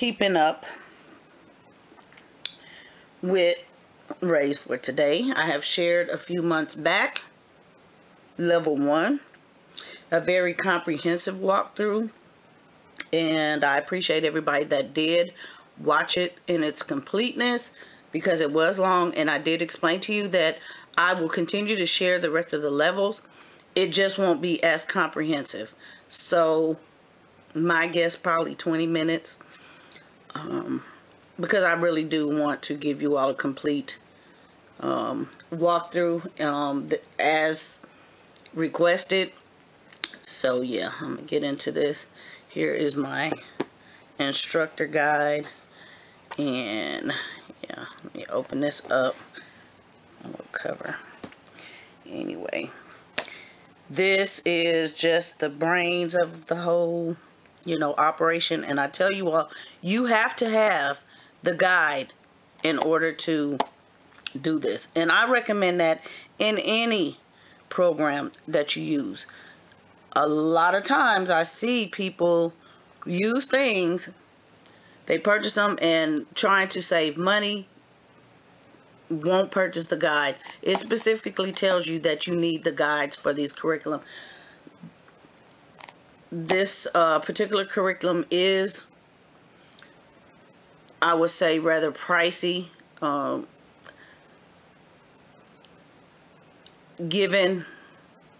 keeping up with rays for today. I have shared a few months back level one, a very comprehensive walkthrough, and I appreciate everybody that did watch it in its completeness because it was long and I did explain to you that I will continue to share the rest of the levels it just won't be as comprehensive. So my guess probably 20 minutes um, because I really do want to give you all a complete um, walkthrough um, as requested. So yeah, I'm gonna get into this. Here is my instructor guide and yeah, let me open this up. We'll cover. Anyway, this is just the brains of the whole you know operation and i tell you all you have to have the guide in order to do this and i recommend that in any program that you use a lot of times i see people use things they purchase them and trying to save money won't purchase the guide. It specifically tells you that you need the guides for these curriculum. This uh, particular curriculum is, I would say, rather pricey. Um, given,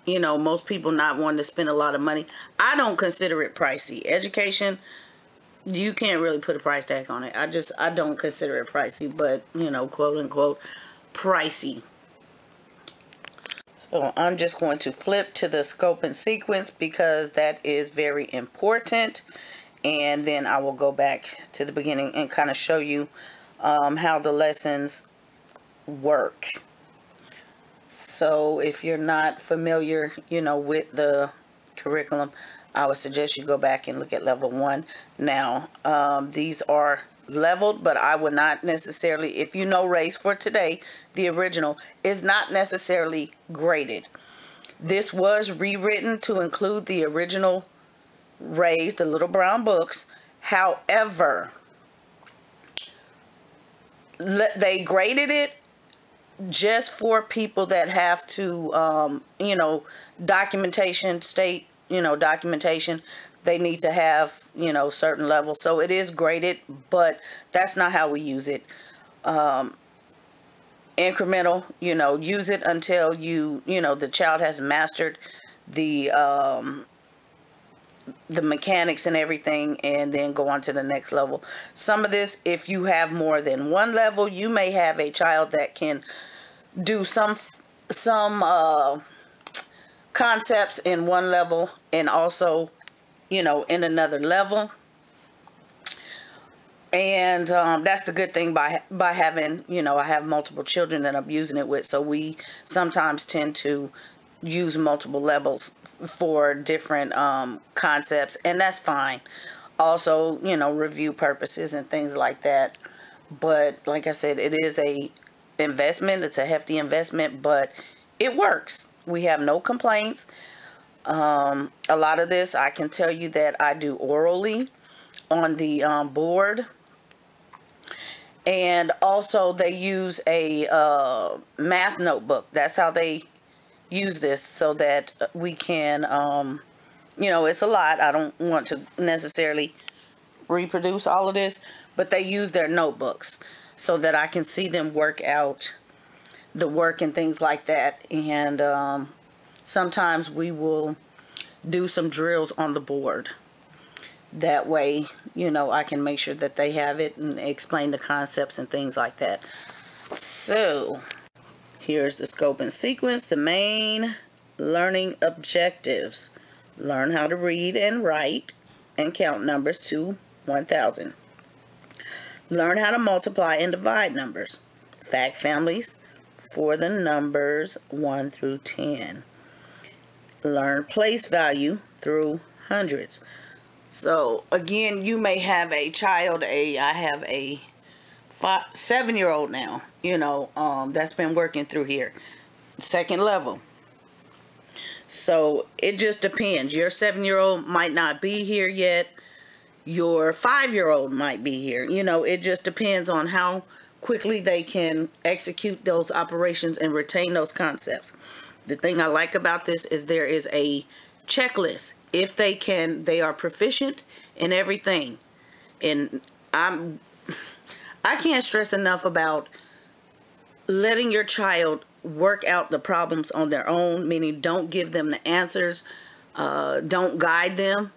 you know, most people not wanting to spend a lot of money. I don't consider it pricey. Education you can't really put a price tag on it. I just, I don't consider it pricey, but, you know, quote unquote, pricey. So I'm just going to flip to the scope and sequence because that is very important. And then I will go back to the beginning and kind of show you um, how the lessons work. So if you're not familiar, you know, with the curriculum, I would suggest you go back and look at level one. Now, um, these are leveled, but I would not necessarily, if you know Ray's for Today, the original, is not necessarily graded. This was rewritten to include the original Ray's, the Little Brown Books. However, they graded it just for people that have to, um, you know, documentation state you know, documentation, they need to have, you know, certain levels. So it is graded, but that's not how we use it. Um, incremental, you know, use it until you, you know, the child has mastered the, um, the mechanics and everything and then go on to the next level. Some of this, if you have more than one level, you may have a child that can do some, some, uh, concepts in one level and also, you know, in another level. And um, that's the good thing by by having, you know, I have multiple children that I'm using it with. So we sometimes tend to use multiple levels for different um, concepts. And that's fine. Also, you know, review purposes and things like that. But like I said, it is a investment. It's a hefty investment, but it works we have no complaints. Um, a lot of this, I can tell you that I do orally on the um, board. And also they use a uh, math notebook. That's how they use this so that we can, um, you know, it's a lot. I don't want to necessarily reproduce all of this, but they use their notebooks so that I can see them work out the work and things like that. And um, sometimes we will do some drills on the board. That way, you know, I can make sure that they have it and explain the concepts and things like that. So, here's the scope and sequence, the main learning objectives. Learn how to read and write and count numbers to 1,000. Learn how to multiply and divide numbers. Fact families, for the numbers 1 through 10. Learn place value through hundreds. So again, you may have a child, a I have a five, seven year old now, you know, um, that's been working through here. Second level. So it just depends. Your seven year old might not be here yet. Your five year old might be here. You know, it just depends on how quickly they can execute those operations and retain those concepts. The thing I like about this is there is a checklist. If they can, they are proficient in everything. And I'm, I can't stress enough about letting your child work out the problems on their own, meaning don't give them the answers, uh, don't guide them.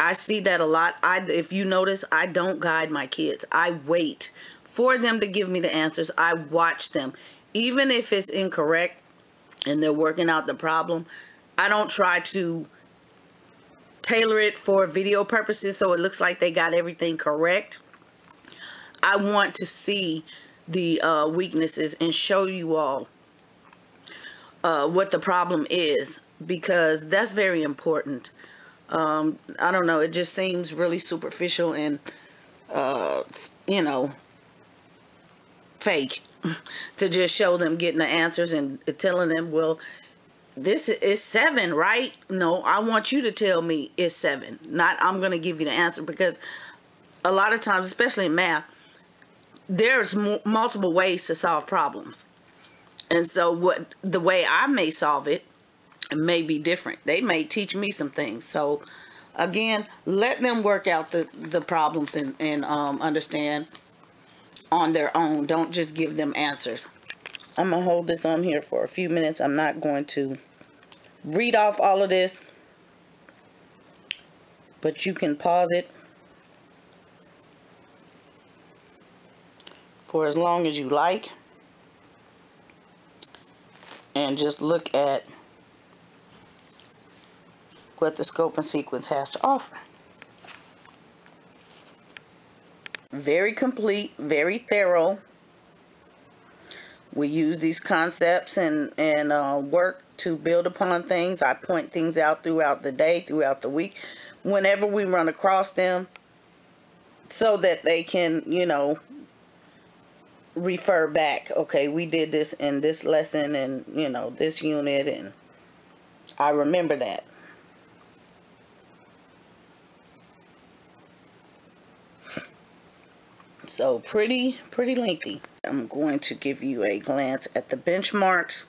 I see that a lot. I, if you notice, I don't guide my kids. I wait for them to give me the answers. I watch them. Even if it's incorrect and they're working out the problem, I don't try to tailor it for video purposes so it looks like they got everything correct. I want to see the uh, weaknesses and show you all uh, what the problem is because that's very important. Um, I don't know, it just seems really superficial and, uh, you know, fake to just show them getting the answers and telling them, well, this is seven, right? No, I want you to tell me it's seven, not I'm going to give you the answer because a lot of times, especially in math, there's multiple ways to solve problems. And so what the way I may solve it may be different. They may teach me some things. So again, let them work out the, the problems and, and um, understand on their own. Don't just give them answers. I'm going to hold this on here for a few minutes. I'm not going to read off all of this. But you can pause it for as long as you like. And just look at what the scope and sequence has to offer. Very complete, very thorough. We use these concepts and, and uh, work to build upon things. I point things out throughout the day, throughout the week, whenever we run across them so that they can, you know, refer back. Okay, we did this in this lesson and, you know, this unit and I remember that. So pretty, pretty lengthy. I'm going to give you a glance at the benchmarks.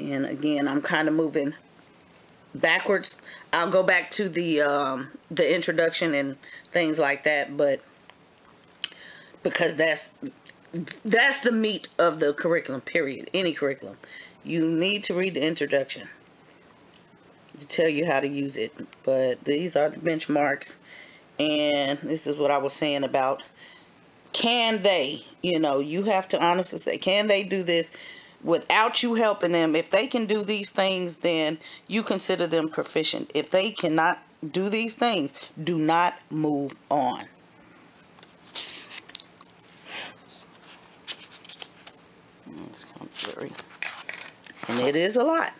And again, I'm kind of moving backwards. I'll go back to the um, the introduction and things like that, but because that's that's the meat of the curriculum, period. Any curriculum. You need to read the introduction to tell you how to use it. But these are the benchmarks and this is what I was saying about can they you know you have to honestly say can they do this without you helping them? If they can do these things then you consider them proficient. If they cannot do these things do not move on. It's of and it is a lot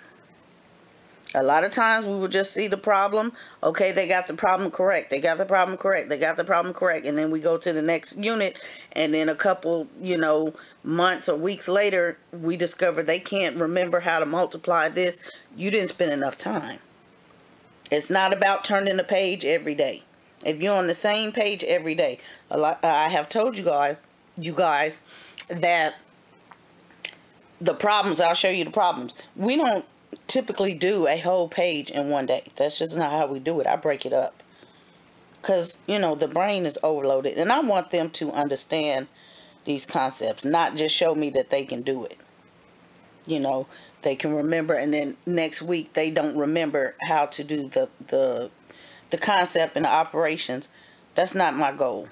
a lot of times we will just see the problem. Okay, they got the problem correct. They got the problem correct. They got the problem correct. And then we go to the next unit. And then a couple, you know, months or weeks later, we discover they can't remember how to multiply this. You didn't spend enough time. It's not about turning the page every day. If you're on the same page every day, a lot, uh, I have told you guys, you guys that the problems, I'll show you the problems. We don't typically do a whole page in one day. That's just not how we do it. I break it up. Because, you know, the brain is overloaded. And I want them to understand these concepts. Not just show me that they can do it. You know, they can remember and then next week they don't remember how to do the, the, the concept and the operations. That's not my goal.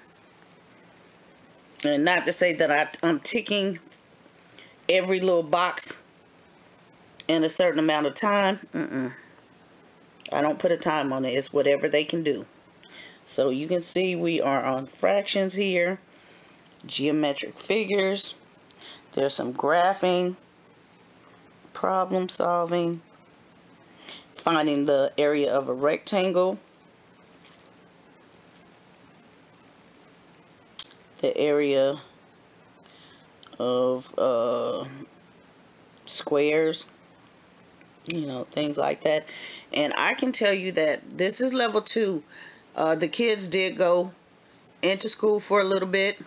And not to say that I, I'm ticking every little box in a certain amount of time, mm -mm. I don't put a time on it. It's whatever they can do. So you can see we are on fractions here, geometric figures. There's some graphing, problem solving, finding the area of a rectangle, the area of uh, squares, you know, things like that. And I can tell you that this is level two. Uh, the kids did go into school for a little bit.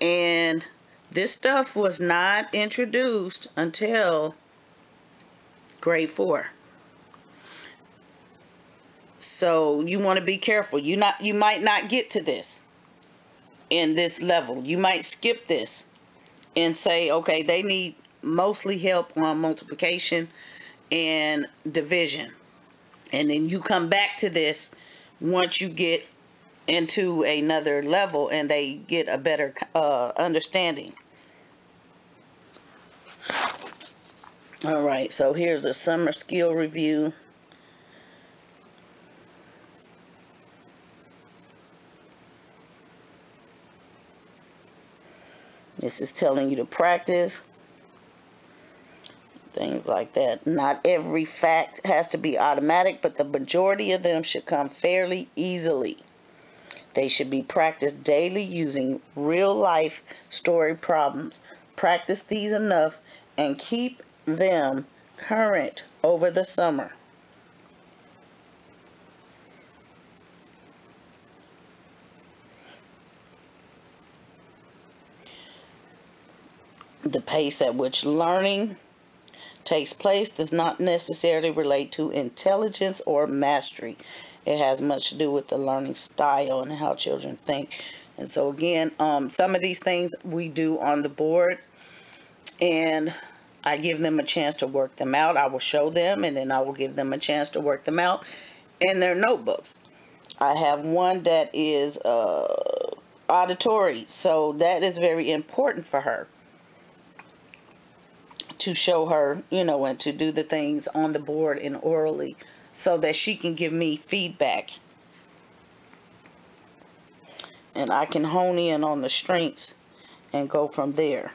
And this stuff was not introduced until grade four. So you want to be careful. You not you might not get to this in this level. You might skip this and say, okay, they need mostly help on multiplication and division. And then you come back to this once you get into another level and they get a better uh, understanding. All right, so here's a summer skill review. This is telling you to practice. Things like that. Not every fact has to be automatic, but the majority of them should come fairly easily. They should be practiced daily using real life story problems. Practice these enough and keep them current over the summer. The pace at which learning takes place does not necessarily relate to intelligence or mastery. It has much to do with the learning style and how children think. And so again, um, some of these things we do on the board and I give them a chance to work them out. I will show them and then I will give them a chance to work them out in their notebooks. I have one that is uh, auditory, so that is very important for her to show her, you know, and to do the things on the board and orally so that she can give me feedback. And I can hone in on the strengths and go from there.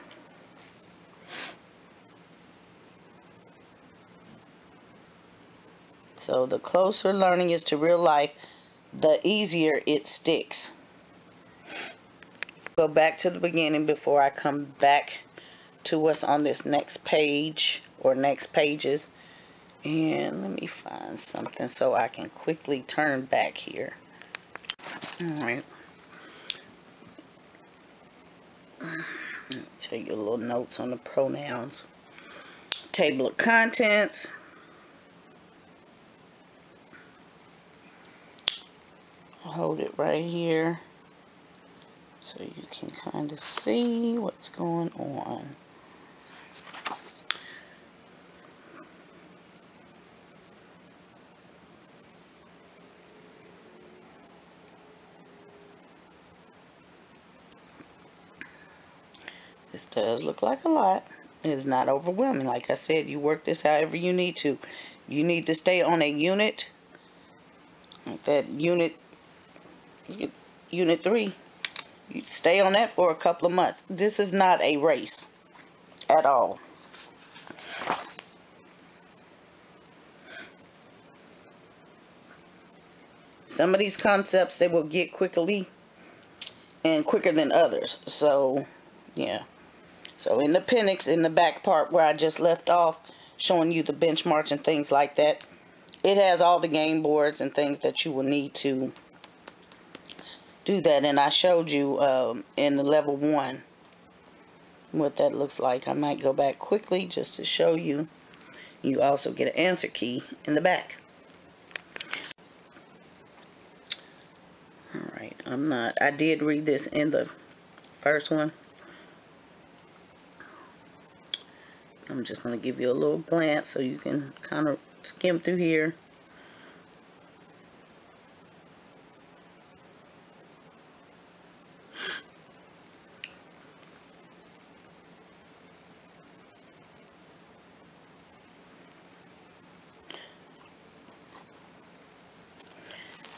So the closer learning is to real life, the easier it sticks. Go back to the beginning before I come back to what's on this next page or next pages. And let me find something so I can quickly turn back here. Alright. Tell you a little notes on the pronouns. Table of contents. hold it right here so you can kind of see what's going on. This does look like a lot. It's not overwhelming. Like I said, you work this however you need to. You need to stay on a unit. Like that unit, unit 3. You stay on that for a couple of months. This is not a race at all. Some of these concepts they will get quickly and quicker than others. So, yeah. So in the appendix, in the back part where I just left off, showing you the benchmarks and things like that, it has all the game boards and things that you will need to do that. And I showed you um, in the level one what that looks like. I might go back quickly just to show you. You also get an answer key in the back. Alright, I'm not, I did read this in the first one. I'm just going to give you a little glance so you can kind of skim through here.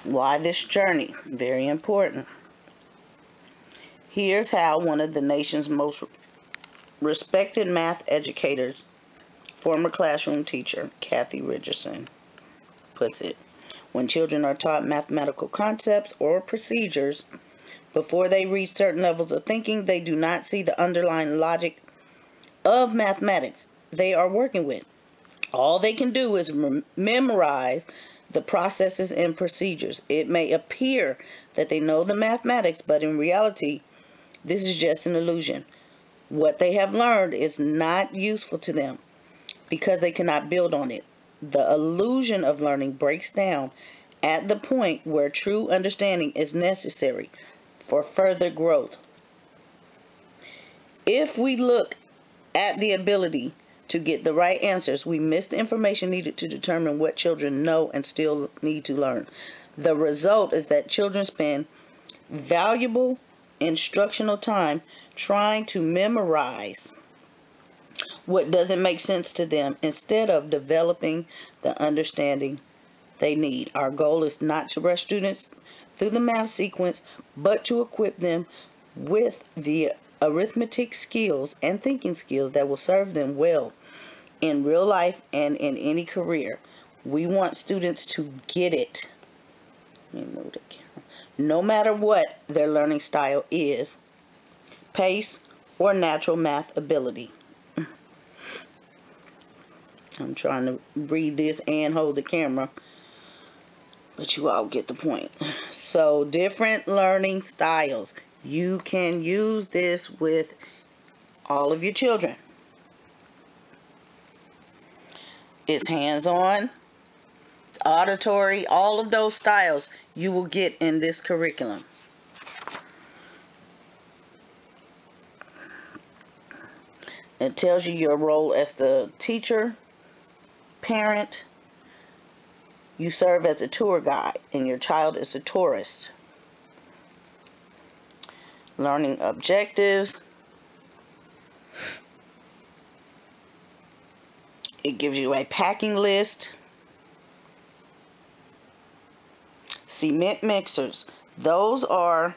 Why this journey? Very important. Here's how one of the nation's most respected math educators, former classroom teacher Kathy Richardson, puts it. When children are taught mathematical concepts or procedures, before they reach certain levels of thinking, they do not see the underlying logic of mathematics they are working with. All they can do is mem- memorize the processes and procedures. It may appear that they know the mathematics, but in reality, this is just an illusion. What they have learned is not useful to them because they cannot build on it. The illusion of learning breaks down at the point where true understanding is necessary for further growth. If we look at the ability to get the right answers, we miss the information needed to determine what children know and still need to learn. The result is that children spend valuable instructional time trying to memorize what doesn't make sense to them instead of developing the understanding they need. Our goal is not to rush students through the math sequence, but to equip them with the arithmetic skills and thinking skills that will serve them well in real life and in any career. We want students to get it. No matter what their learning style is, pace, or natural math ability. I'm trying to read this and hold the camera. But you all get the point. So different learning styles. You can use this with all of your children. It's hands-on, auditory, all of those styles you will get in this curriculum. It tells you your role as the teacher, parent, you serve as a tour guide and your child is a tourist. Learning objectives. It gives you a packing list. Cement mixers. Those are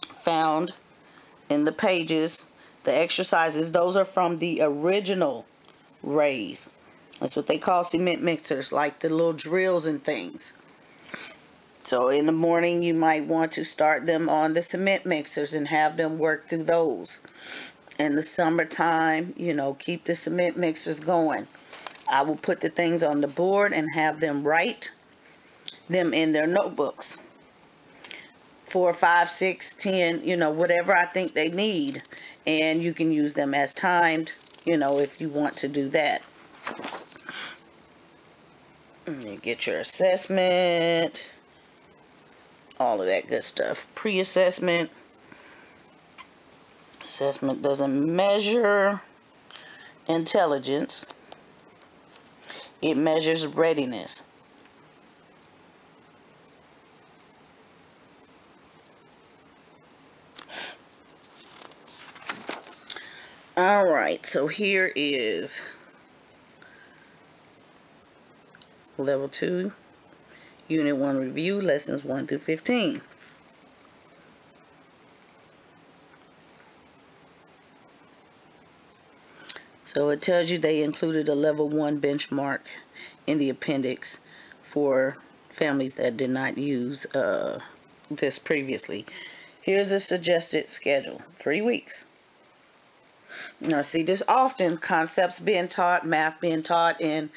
found in the pages, the exercises. Those are from the original rays. That's what they call cement mixers, like the little drills and things. So in the morning, you might want to start them on the cement mixers and have them work through those. In the summertime, you know, keep the cement mixers going. I will put the things on the board and have them write them in their notebooks. Four, five, six, ten, you know, whatever I think they need. And you can use them as timed, you know, if you want to do that. You get your assessment, all of that good stuff. Pre-assessment. Assessment doesn't measure intelligence. It measures readiness. All right, so here is Level 2, Unit 1 Review, Lessons 1 through 15. So it tells you they included a level 1 benchmark in the appendix for families that did not use uh, this previously. Here's a suggested schedule. Three weeks. Now see this often concepts being taught, math being taught, and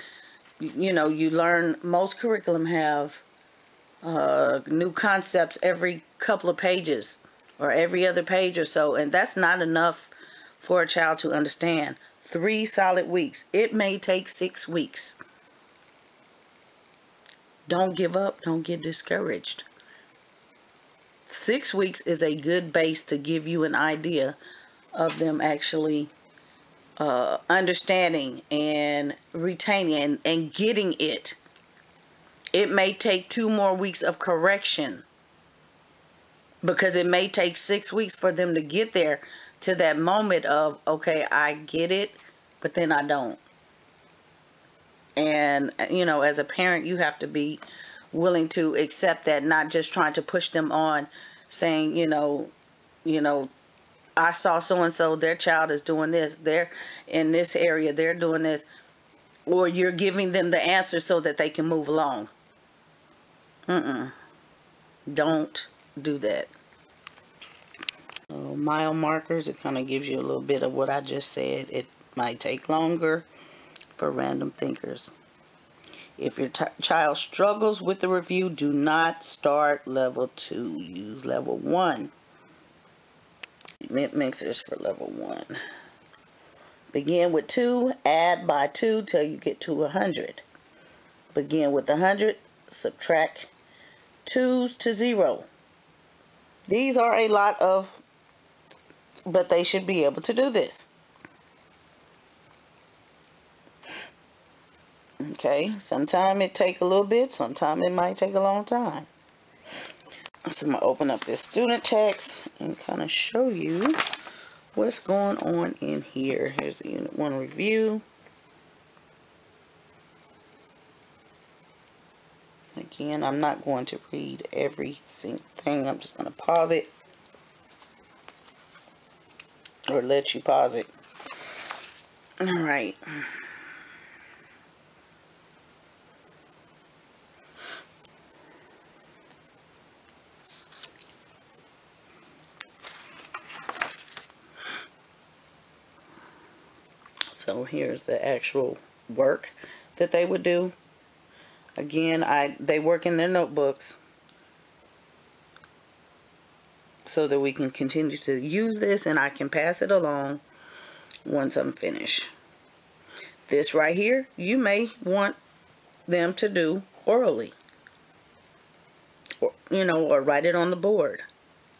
you know, you learn, most curriculum have uh, new concepts every couple of pages or every other page or so, and that's not enough for a child to understand. Three solid weeks. It may take six weeks. Don't give up. Don't get discouraged. Six weeks is a good base to give you an idea of them actually uh, understanding and retaining and, and getting it. It may take two more weeks of correction because it may take six weeks for them to get there to that moment of, okay, I get it, but then I don't. And, you know, as a parent, you have to be willing to accept that, not just trying to push them on saying, you know, you know, I saw so and so, their child is doing this, they're in this area, they're doing this, or you're giving them the answer so that they can move along. Mm-mm. Don't do that. So mile markers, it kind of gives you a little bit of what I just said. It might take longer for random thinkers. If your child struggles with the review, do not start level 2. Use level 1. Mint mixers for level 1. Begin with 2, add by 2 till you get to 100. Begin with 100, subtract 2s to 0. These are a lot of, but they should be able to do this. Okay, sometime it take a little bit, sometime it might take a long time. So I'm going to open up this student text and kind of show you what's going on in here. Here's the Unit 1 review. Again, I'm not going to read every single thing. I'm just going to pause it. Or let you pause it. Alright. So here's the actual work that they would do. Again, I they work in their notebooks so that we can continue to use this and I can pass it along once I'm finished. This right here, you may want them to do orally. Or, you know, or write it on the board.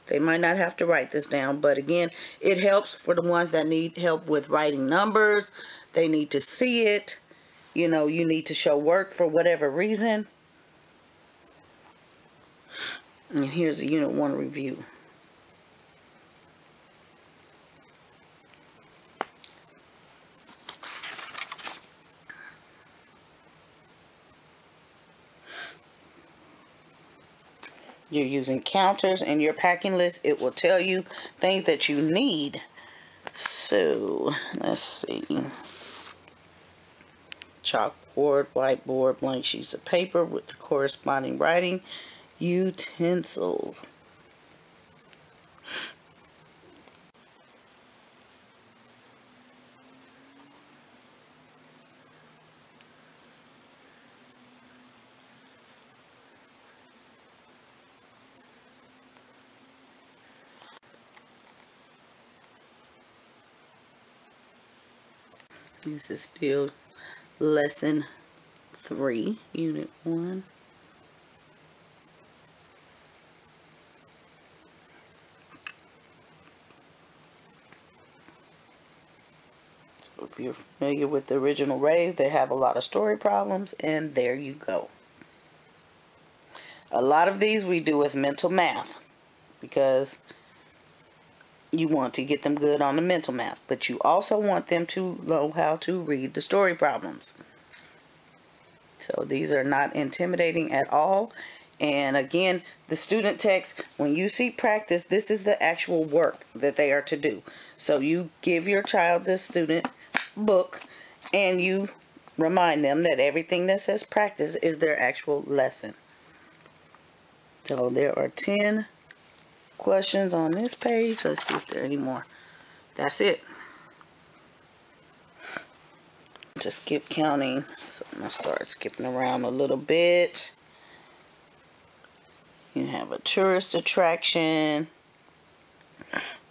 They might not have to write this down, but again, it helps for the ones that need help with writing numbers. They need to see it. You know, you need to show work for whatever reason. And here's a Unit 1 review. You're using counters in your packing list, it will tell you things that you need. So, let's see. Chalkboard, whiteboard, blank sheets of paper with the corresponding writing utensils. This is still lesson 3, unit 1. So if you're familiar with the original Rays, they have a lot of story problems, and there you go. A lot of these we do as mental math because you want to get them good on the mental math, but you also want them to know how to read the story problems. So these are not intimidating at all. And again, the student text, when you see practice, this is the actual work that they are to do. So you give your child the student book and you remind them that everything that says practice is their actual lesson. So there are 10 questions on this page. Let's see if there are any more. That's it. To skip counting. So I'm going to start skipping around a little bit. You have a tourist attraction.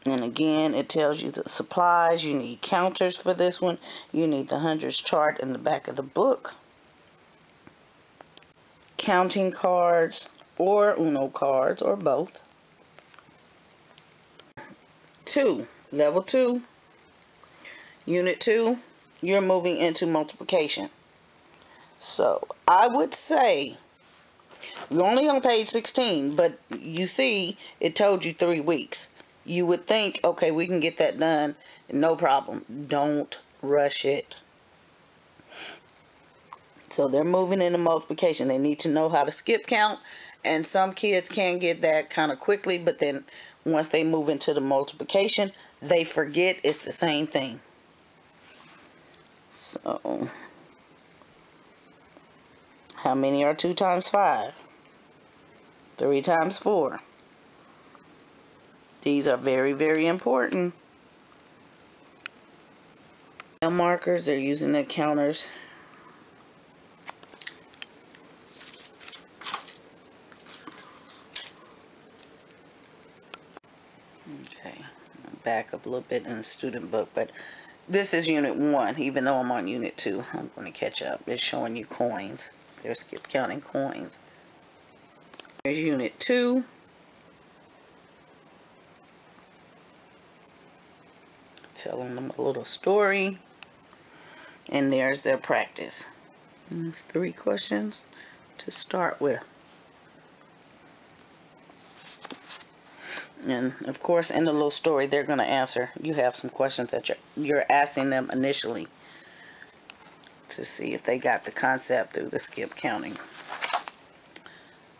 And again, it tells you the supplies. You need counters for this one. You need the hundreds chart in the back of the book. Counting cards or Uno cards or both. 2, level 2, unit 2, you're moving into multiplication. So I would say, we're only on page 16, but you see it told you three weeks. You would think, okay, we can get that done, no problem. Don't rush it. So they're moving into multiplication. They need to know how to skip count. And some kids can get that kind of quickly, but then once they move into the multiplication, they forget it's the same thing. So, how many are 2 times 5? 3 times 4. These are very, very important. markers, they're using their counters. Okay, back up a little bit in the student book, but this is unit one, even though I'm on unit two. I'm going to catch up. It's showing you coins. They're skip counting coins. There's unit two. Telling them a little story. And there's their practice. And that's three questions to start with. And of course, in the little story, they're going to answer. You have some questions that you're, you're asking them initially to see if they got the concept through the skip counting.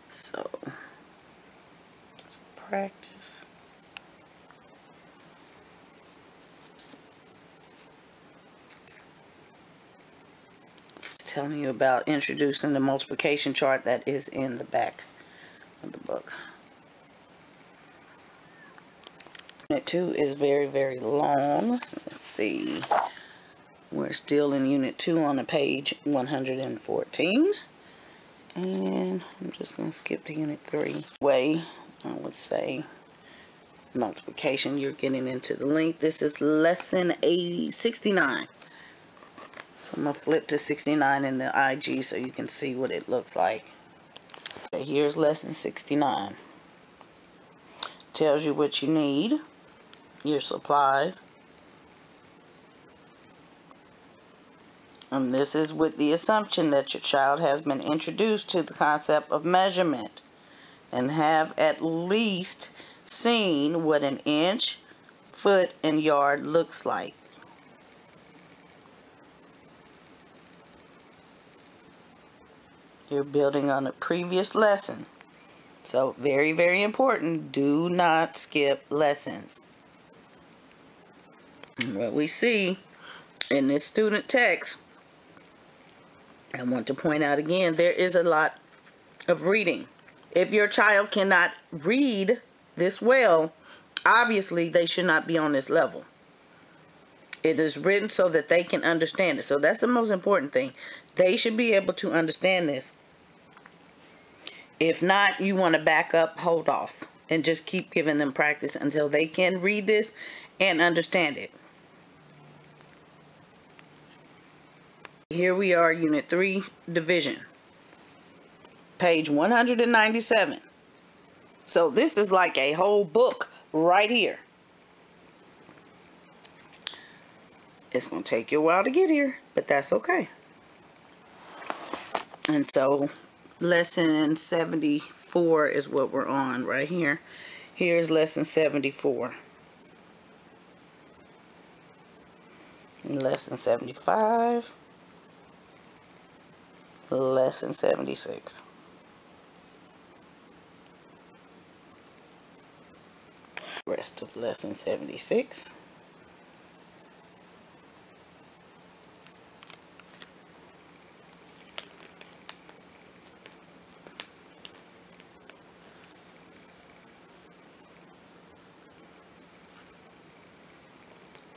So, practice. Telling you about introducing the multiplication chart that is in the back of the book. Unit 2 is very, very long. Let's see. We're still in Unit 2 on the page 114. And I'm just going to skip to Unit 3. Way, I would say, multiplication, you're getting into the length. This is Lesson 80, 69. So I'm going to flip to 69 in the IG so you can see what it looks like. Okay, here's Lesson 69. Tells you what you need your supplies. And this is with the assumption that your child has been introduced to the concept of measurement and have at least seen what an inch, foot, and yard looks like. You're building on a previous lesson. So very, very important. Do not skip lessons what we see in this student text, I want to point out again, there is a lot of reading. If your child cannot read this well, obviously they should not be on this level. It is written so that they can understand it. So that's the most important thing. They should be able to understand this. If not, you want to back up, hold off, and just keep giving them practice until they can read this and understand it. Here we are, Unit 3, Division. Page 197. So this is like a whole book right here. It's going to take you a while to get here, but that's okay. And so lesson 74 is what we're on right here. Here's lesson 74. Lesson 75 lesson 76. Rest of lesson 76.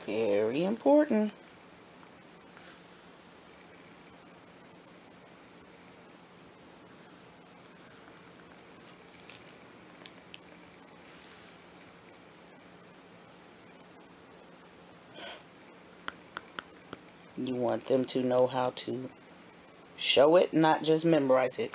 Very important. You want them to know how to show it, not just memorize it.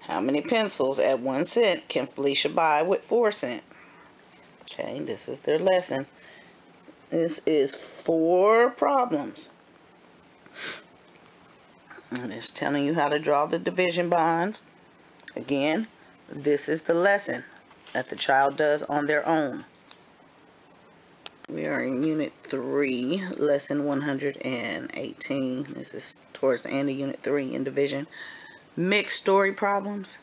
How many pencils at one cent can Felicia buy with four cent? Okay, this is their lesson. This is four problems. And it's telling you how to draw the division bonds. Again, this is the lesson that the child does on their own. We are in Unit 3, Lesson 118. This is towards the end of Unit 3 in Division. Mixed story problems.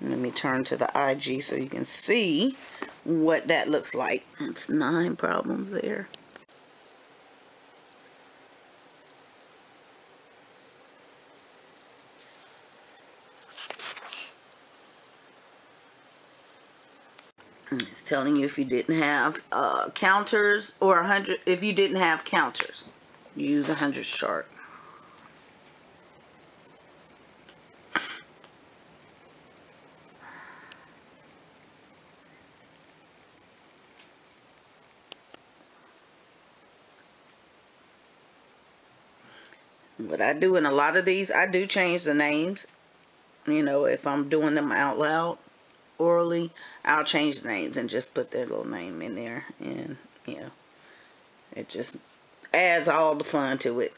Let me turn to the IG so you can see what that looks like. It's nine problems there. It's telling you if you didn't have uh, counters or a hundred, if you didn't have counters, use a hundred chart. What I do in a lot of these, I do change the names. You know, if I'm doing them out loud, orally, I'll change the names and just put their little name in there. And, you know, it just adds all the fun to it.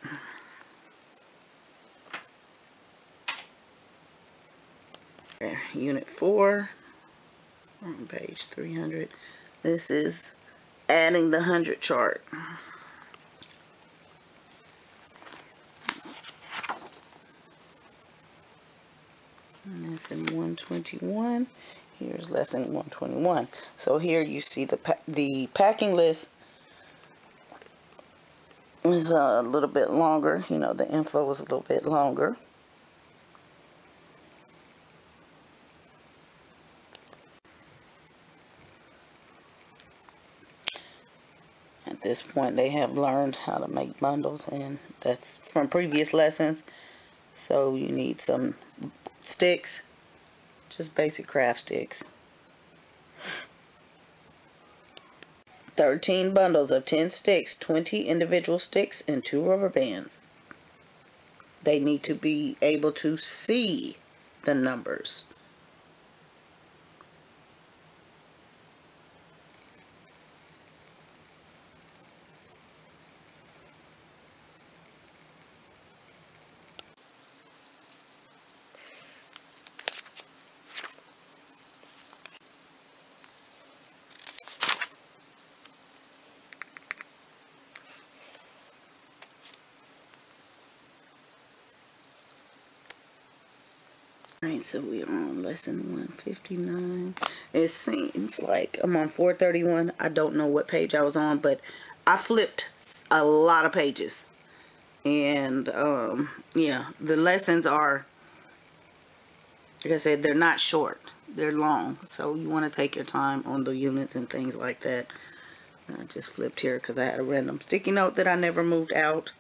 There, Unit 4, on page 300. This is adding the 100 chart. And that's in 121. Here's lesson 121. So here you see the pa the packing list is a little bit longer. You know, the info is a little bit longer. At this point, they have learned how to make bundles, and that's from previous lessons. So you need some sticks, just basic craft sticks. 13 bundles of 10 sticks, 20 individual sticks, and 2 rubber bands. They need to be able to see the numbers. So we are on lesson 159. It seems like I'm on 431. I don't know what page I was on, but I flipped a lot of pages. And, um, yeah, the lessons are, like I said, they're not short. They're long. So you want to take your time on the units and things like that. I just flipped here because I had a random sticky note that I never moved out.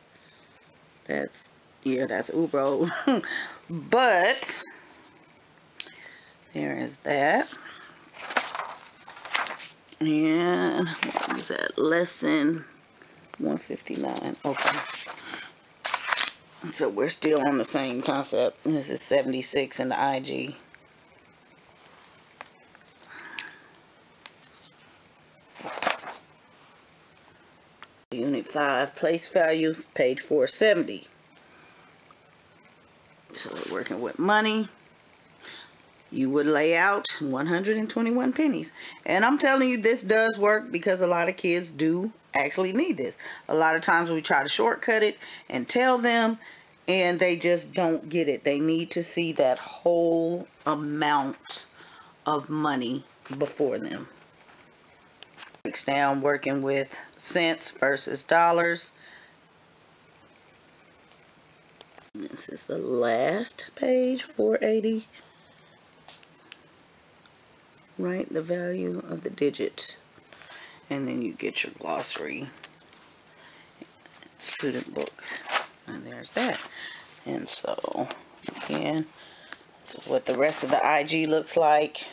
That's, yeah, that's Ubro. but there is that. And what was that? Lesson 159. Okay. So we're still on the same concept. This is 76 in the IG. Unit 5, place value, page 470. So we're working with money you would lay out 121 pennies. And I'm telling you, this does work because a lot of kids do actually need this. A lot of times we try to shortcut it and tell them and they just don't get it. They need to see that whole amount of money before them. Breaks down working with cents versus dollars. This is the last page, 480 write the value of the digit and then you get your glossary student book. And there's that. And so again what the rest of the IG looks like.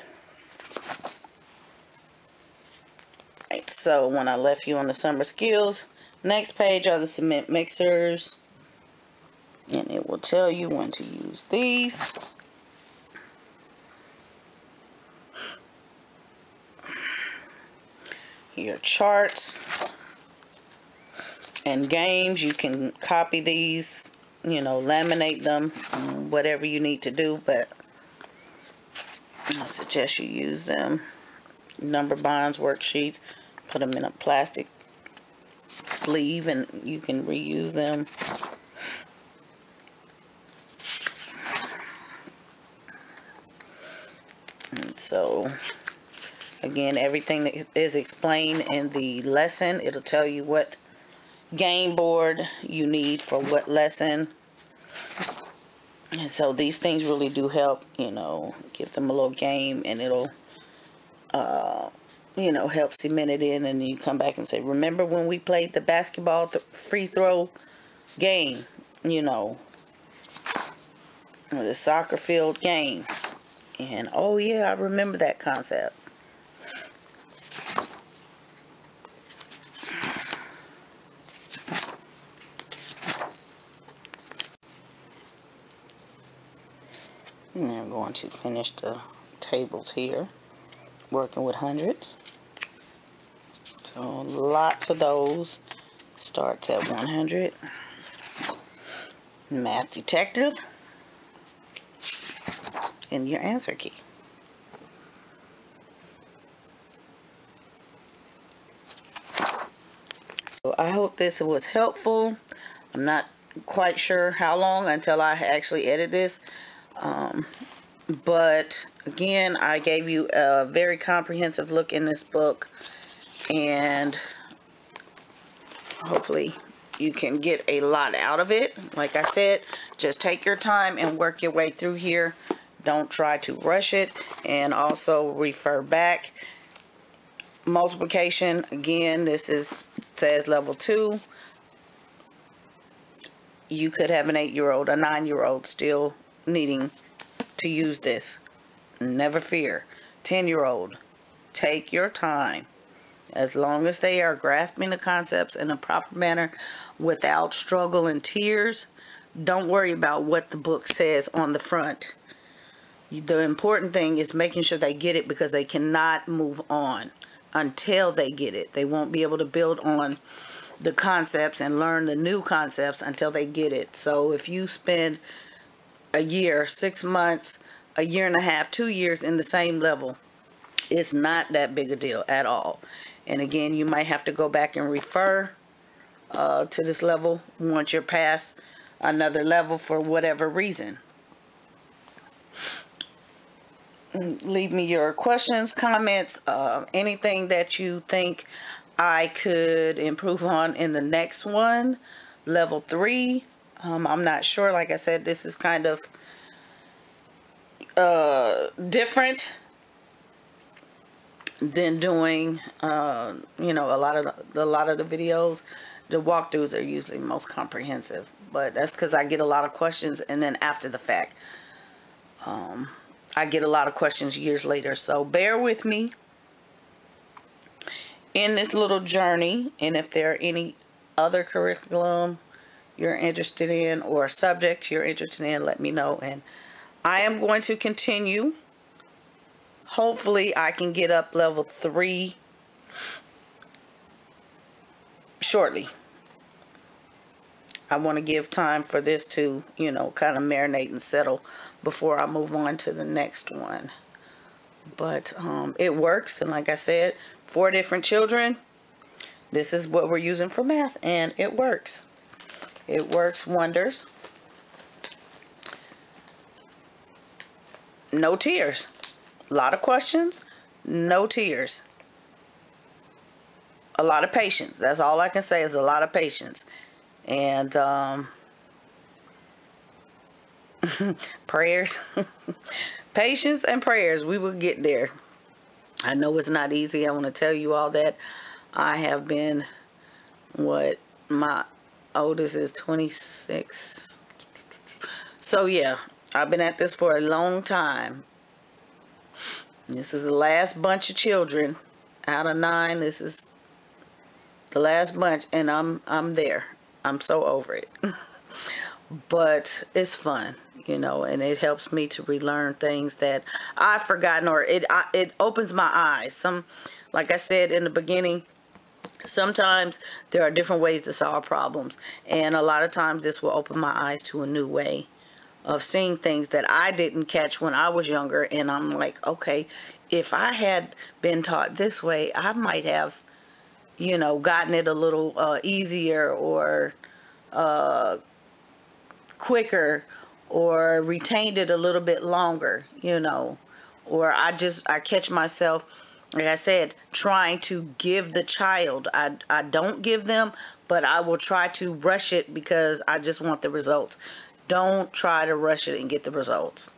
Right so when I left you on the summer skills next page are the cement mixers. And it will tell you when to use these your charts and games. You can copy these, you know, laminate them, um, whatever you need to do, but I suggest you use them. Number bonds, worksheets, put them in a plastic sleeve and you can reuse them. And so Again, everything is explained in the lesson. It'll tell you what game board you need for what lesson. And so these things really do help, you know, give them a little game and it'll uh, you know, help cement it in, and you come back and say, "Remember when we played the basketball th- free throw game? You know, the soccer field game." And oh yeah, I remember that concept. And I'm going to finish the tables here, working with hundreds. So lots of those. Starts at 100. Math Detective. And your answer key. So I hope this was helpful. I'm not quite sure how long until I actually edit this. Um, but again, I gave you a very comprehensive look in this book and hopefully you can get a lot out of it. Like I said, just take your time and work your way through here. Don't try to rush it and also refer back. Multiplication, again, this is says level two. You could have an eight-year-old, a nine-year-old still needing to use this. Never fear. 10-year-old, take your time. As long as they are grasping the concepts in a proper manner without struggle and tears, don't worry about what the book says on the front. The important thing is making sure they get it because they cannot move on until they get it. They won't be able to build on the concepts and learn the new concepts until they get it. So if you spend a year, six months, a year and a half, two years in the same level, it's not that big a deal at all. And again, you might have to go back and refer uh, to this level once you're past another level for whatever reason. Leave me your questions, comments, uh, anything that you think I could improve on in the next one. Level 3, um, I'm not sure. Like I said, this is kind of uh, different than doing, uh, you know, a lot of the, a lot of the videos. The walkthroughs are usually most comprehensive, but that's because I get a lot of questions, and then after the fact, um, I get a lot of questions years later. So bear with me in this little journey, and if there are any other curriculum you're interested in or a subject you're interested in, let me know. And I am going to continue. Hopefully I can get up level three shortly. I want to give time for this to, you know, kind of marinate and settle before I move on to the next one. But um, it works. And like I said, four different children. This is what we're using for math. And it works. It works wonders. No tears. A lot of questions. No tears. A lot of patience. That's all I can say is a lot of patience. And um, prayers. patience and prayers. We will get there. I know it's not easy. I want to tell you all that. I have been, what, my oldest is 26. So yeah, I've been at this for a long time. This is the last bunch of children out of nine. This is the last bunch and I'm I'm there. I'm so over it. but it's fun, you know, and it helps me to relearn things that I've forgotten or it I, it opens my eyes. Some like I said in the beginning, sometimes there are different ways to solve problems and a lot of times this will open my eyes to a new way of seeing things that I didn't catch when I was younger and I'm like okay if I had been taught this way I might have you know gotten it a little uh, easier or uh, quicker or retained it a little bit longer you know or I just I catch myself like I said, trying to give the child. I, I don't give them, but I will try to rush it because I just want the results. Don't try to rush it and get the results.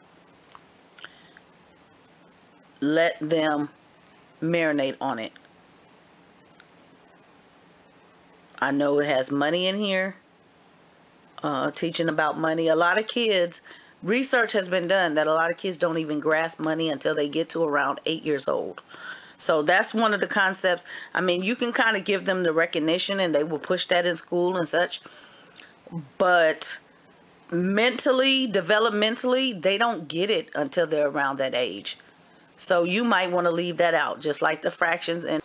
Let them marinate on it. I know it has money in here. Uh, teaching about money. A lot of kids, research has been done that a lot of kids don't even grasp money until they get to around eight years old. So that's one of the concepts. I mean, you can kind of give them the recognition and they will push that in school and such. But mentally, developmentally, they don't get it until they're around that age. So you might want to leave that out, just like the fractions and